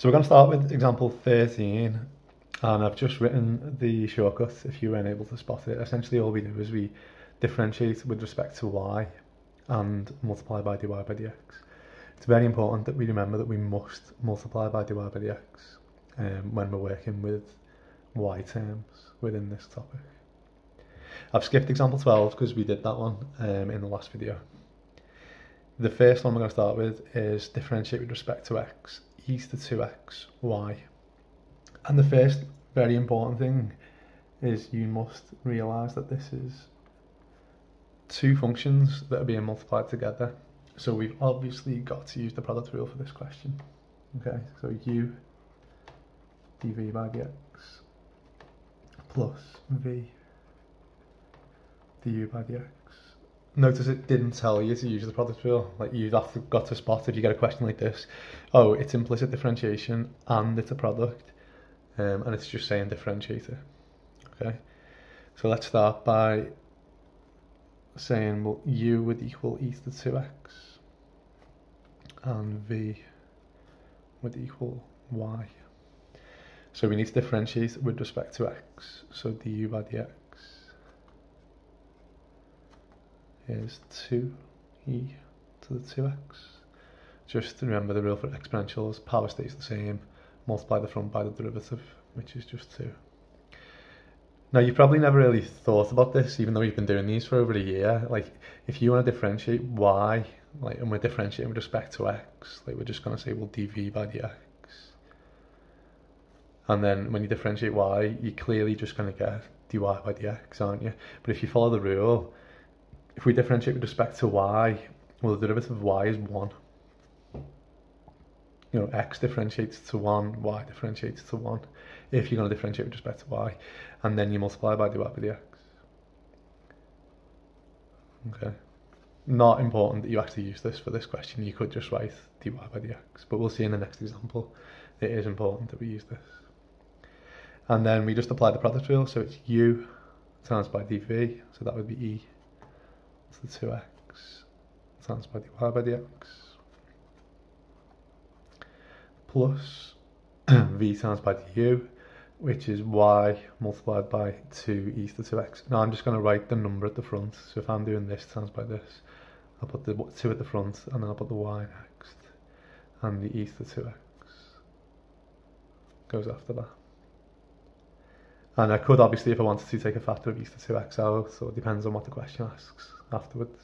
So we're going to start with example 13 and I've just written the shortcut if you weren't able to spot it. Essentially all we do is we differentiate with respect to y and multiply by dy by dx. It's very important that we remember that we must multiply by dy by dx um, when we're working with y terms within this topic. I've skipped example 12 because we did that one um, in the last video. The first one we're going to start with is differentiate with respect to x e to 2x y. And the first very important thing is you must realise that this is two functions that are being multiplied together. So we've obviously got to use the product rule for this question. Okay, so u dv by dx plus v du by dx notice it didn't tell you to use the product rule. Like you've have to, got to spot if you get a question like this. Oh, it's implicit differentiation and it's a product, um, and it's just saying differentiator. Okay, so let's start by saying well u would equal e to the 2x and v would equal y. So we need to differentiate with respect to x. So du by dx is 2e to the 2x. Just remember the rule for exponentials, power stays the same, multiply the front by the derivative, which is just 2. Now, you've probably never really thought about this, even though you've been doing these for over a year. Like, if you want to differentiate y, like, and we're differentiating with respect to x, like, we're just going to say, well, dv by dx. And then when you differentiate y, you're clearly just going to get dy by dx, aren't you? But if you follow the rule, if we differentiate with respect to y, well, the derivative of y is 1. You know, x differentiates to 1, y differentiates to 1. If you're going to differentiate with respect to y, and then you multiply by dy by dx. Okay. Not important that you actually use this for this question. You could just write dy by dx, but we'll see in the next example. It is important that we use this. And then we just apply the product rule, so it's u times by dv, so that would be e to the 2x times by dy by dx plus v times by du which is y multiplied by 2 e to the 2x. Now I'm just going to write the number at the front. So if I'm doing this times by this, I'll put the 2 at the front and then I'll put the y next. And the e to the 2x goes after that. And I could obviously, if I wanted to, take a factor of e to the 2x out, so it depends on what the question asks afterwards.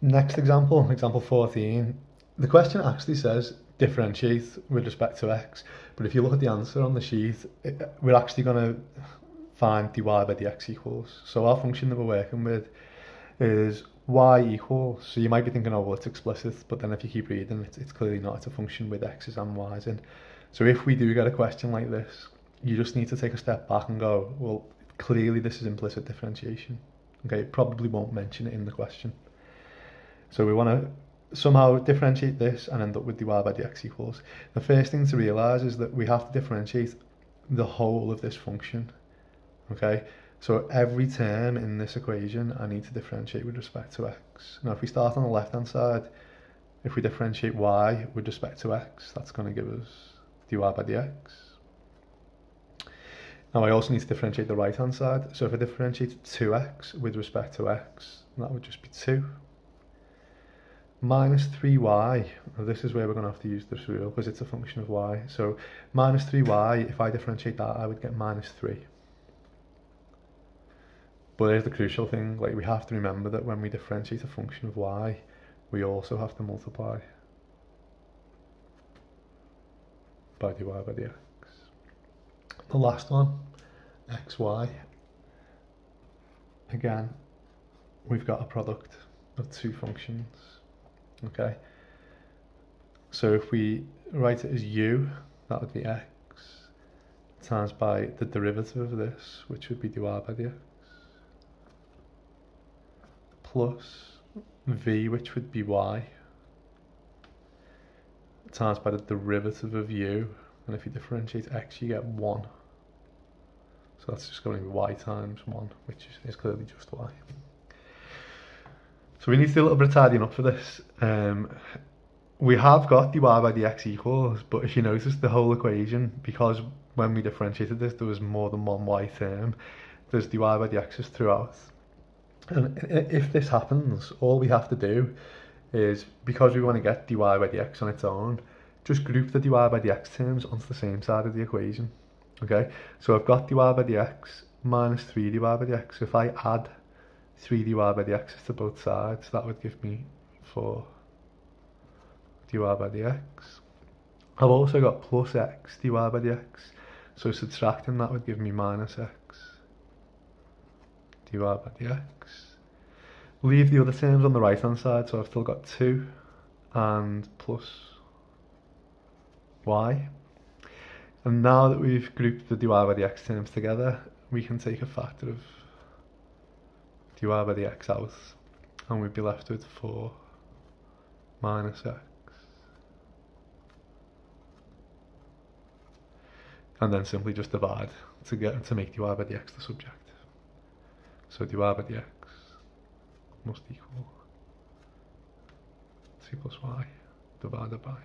Next example, example 14. The question actually says differentiate with respect to x, but if you look at the answer on the sheet, it, we're actually going to find dy by dx equals. So our function that we're working with is y equals, so you might be thinking, oh, well, it's explicit, but then if you keep reading, it's, it's clearly not. It's a function with x's and y's in. So if we do get a question like this, you just need to take a step back and go, well, clearly this is implicit differentiation. Okay, it probably won't mention it in the question. So we want to somehow differentiate this and end up with dy by dx equals. The first thing to realise is that we have to differentiate the whole of this function. Okay, so every term in this equation I need to differentiate with respect to x. Now if we start on the left hand side, if we differentiate y with respect to x, that's going to give us dy by dx. Now I also need to differentiate the right hand side. So if I differentiate 2x with respect to x, that would just be 2. Minus 3y, this is where we're going to have to use this rule because it's a function of y. So minus 3y, if I differentiate that, I would get minus 3. But there's the crucial thing, like we have to remember that when we differentiate a function of y, we also have to multiply by dy by dx. The last one, xy. Again, we've got a product of two functions. Okay. So if we write it as u, that would be x, times by the derivative of this, which would be dy by dx, plus v, which would be y, times by the derivative of u, and if you differentiate x, you get 1. So that's just going to be y times 1, which is, clearly just y. So we need to do a little bit of tidying up for this. Um, we have got dy by dx equals, but if you notice the whole equation, because when we differentiated this, there was more than one y term, there's dy by dx's throughout. And if this happens, all we have to do is, because we want to get dy by dx on its own, just group the dy by dx terms onto the same side of the equation. Okay, so I've got dy by dx minus 3 dy by the dx. If I add 3 dy by dx to both sides, that would give me 4 dy by dx. I've also got plus x dy by dx, so subtracting that would give me minus x dy by dx. Leave the other terms on the right hand side, so I've still got 2 and plus y. And now that we've grouped the dy by dx terms together, we can take a factor of dy by dx out, and we'd be left with 4 minus x. And then simply just divide to get to make dy by the x the subject. So dy by the x must equal c plus y divided by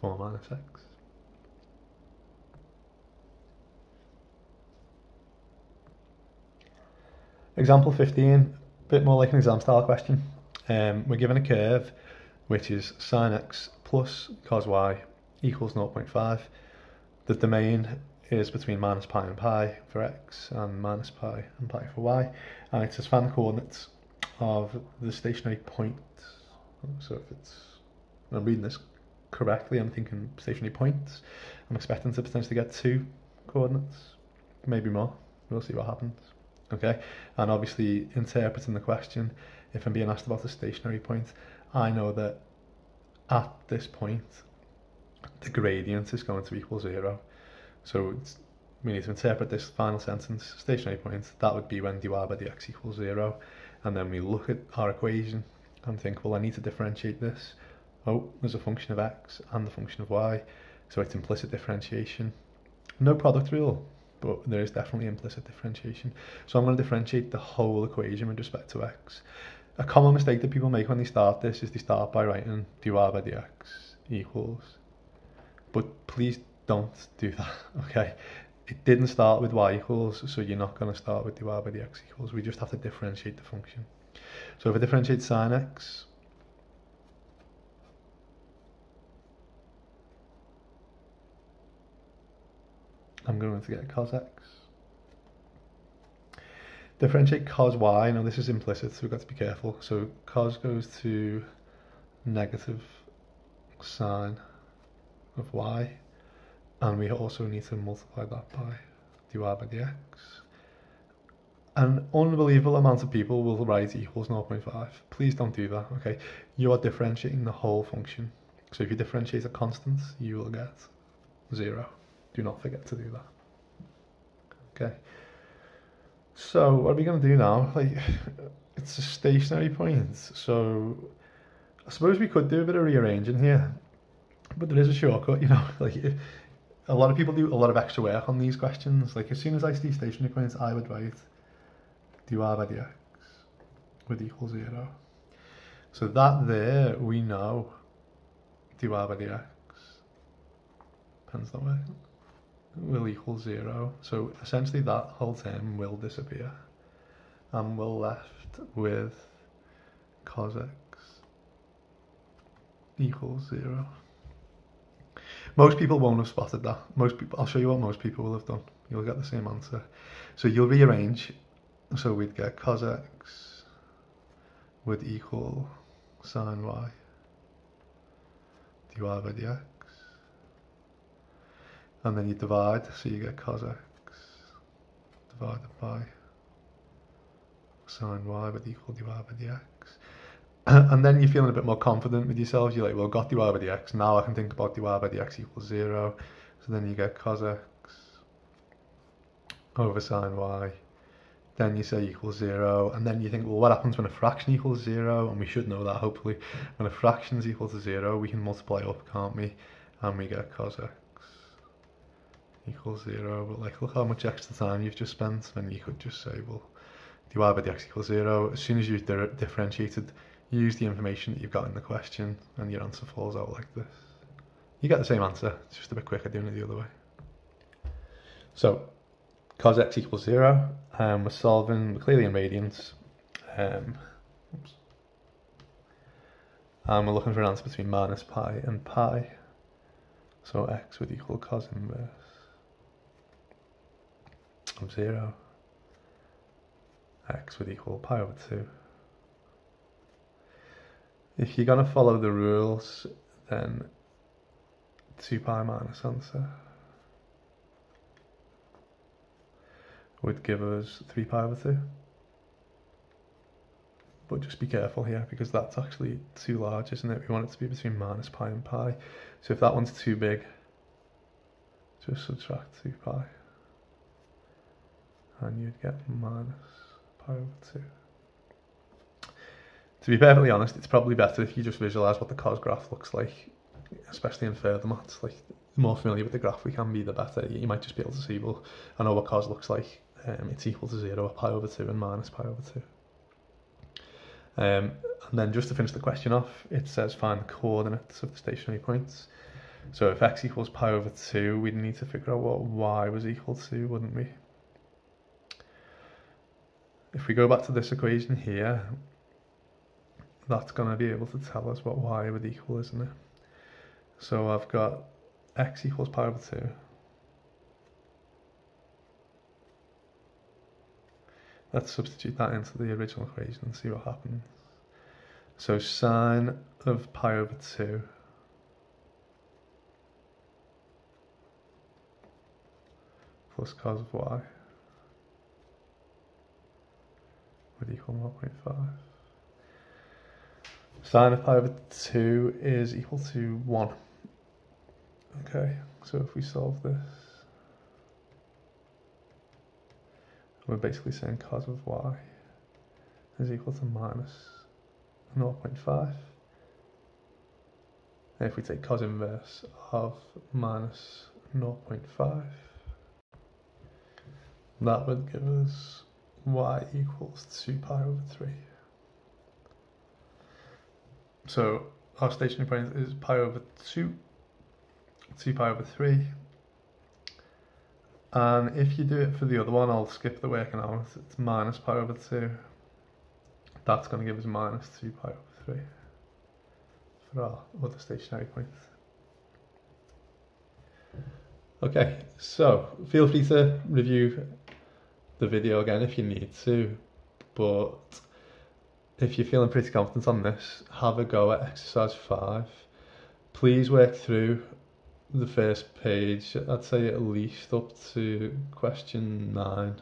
4 minus x. Example 15, a bit more like an exam style question. Um, we're given a curve which is sine x plus cos y equals 0.5. The domain is between minus pi and pi for x and minus pi and pi for y. And it says find the coordinates of the stationary point. So if it's, I'm reading this correctly, I'm thinking stationary points. I'm expecting to potentially get two coordinates, maybe more. We'll see what happens. Okay, and obviously interpreting the question, if I'm being asked about a stationary point, I know that at this point, the gradient is going to be equal zero. So we need to interpret this final sentence, stationary point, that would be when dy by dx equals zero. And then we look at our equation and think, well, I need to differentiate this oh, there's a function of x and the function of y, so it's implicit differentiation. No product rule, but there is definitely implicit differentiation. So I'm going to differentiate the whole equation with respect to x. A common mistake that people make when they start this is they start by writing dy by dx equals. But please don't do that, okay? It didn't start with y equals, so you're not going to start with dy by dx equals. We just have to differentiate the function. So if I differentiate sine x, I'm going to get cos x. Differentiate cos y, now this is implicit, so we've got to be careful. So cos goes to negative sine of y, and we also need to multiply that by dy by dx. An unbelievable amount of people will write equals 0.5. Please don't do that, okay? You are differentiating the whole function. So if you differentiate a constant, you will get zero. Do not forget to do that. Okay. So what are we going to do now? Like, it's a stationary point. So I suppose we could do a bit of rearranging here, but there is a shortcut. You know, like a lot of people do a lot of extra work on these questions. Like as soon as I see stationary points, I would write dy by dx would equal zero. So that there we know dy by dx. Depends that way will equal zero. So essentially that whole term will disappear. And we're left with cos x equals zero. Most people won't have spotted that. Most people, I'll show you what most people will have done. You'll get the same answer. So you'll rearrange. So we'd get cos x would equal sine y dy by dx and then you divide, so you get cos x divided by sine y would equal dy by dx. and then you're feeling a bit more confident with yourselves. You're like, well, got dy by dx. Now I can think about dy by dx equals zero. So then you get cos x over sine y. Then you say equals zero. And then you think, well, what happens when a fraction equals zero? And we should know that, hopefully. When a fraction is equal to zero, we can multiply up, can't we? And we get cos x equals zero, but like look how much extra time you've just spent when you could just say, well, dy by dx equals 0. As soon as you've di differentiated, use the information that you've got in the question and your answer falls out like this. You get the same answer, it's just a bit quicker doing it the other way. So, cos x equals 0, um, we're solving clearly in radians. Um. And we're looking for an answer between minus pi and pi. So x would equal cos inverse of 0. x would equal pi over 2. If you're going to follow the rules, then 2 pi minus answer would give us 3 pi over 2. But just be careful here because that's actually too large, isn't it? We want it to be between minus pi and pi. So if that one's too big, just subtract 2 pi. And you'd get minus pi over 2. To be perfectly honest, it's probably better if you just visualise what the cos graph looks like, especially in further maths. Like, the more familiar with the graph we can be, the better. You might just be able to see, well, I know what cos looks like. Um, it's equal to 0, pi over 2, and minus pi over 2. Um, and then just to finish the question off, it says find the coordinates of the stationary points. So if x equals pi over 2, we'd need to figure out what y was equal to, wouldn't we? If we go back to this equation here, that's going to be able to tell us what y would equal, isn't it? So I've got x equals pi over 2. Let's substitute that into the original equation and see what happens. So sine of pi over 2 plus cos of y would equal 0.5. Sine of pi over 2 is equal to 1. Okay, so if we solve this, we're basically saying cos of y is equal to minus 0.5. And if we take cos inverse of minus 0.5, that would give us y equals 2 pi over 3. So our stationary point is pi over 2, 2 pi over 3. And if you do it for the other one, I'll skip the working out, it's minus pi over 2. That's going to give us minus 2 pi over 3 for our other stationary points. Okay, so feel free to review the video again if you need to, but if you're feeling pretty confident on this, have a go at exercise 5. Please work through the first page, I'd say at least up to question 9.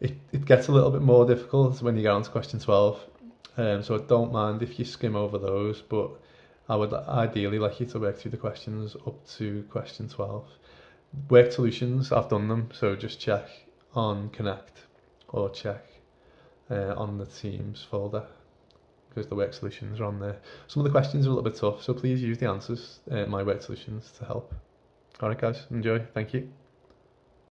It, it gets a little bit more difficult when you get on to question 12, um, so I don't mind if you skim over those, but I would ideally like you to work through the questions up to question 12. Work solutions, I've done them, so just check on Connect or check uh, on the Teams folder because the work solutions are on there. Some of the questions are a little bit tough, so please use the answers, uh, my work solutions, to help. Alright guys, enjoy. Thank you.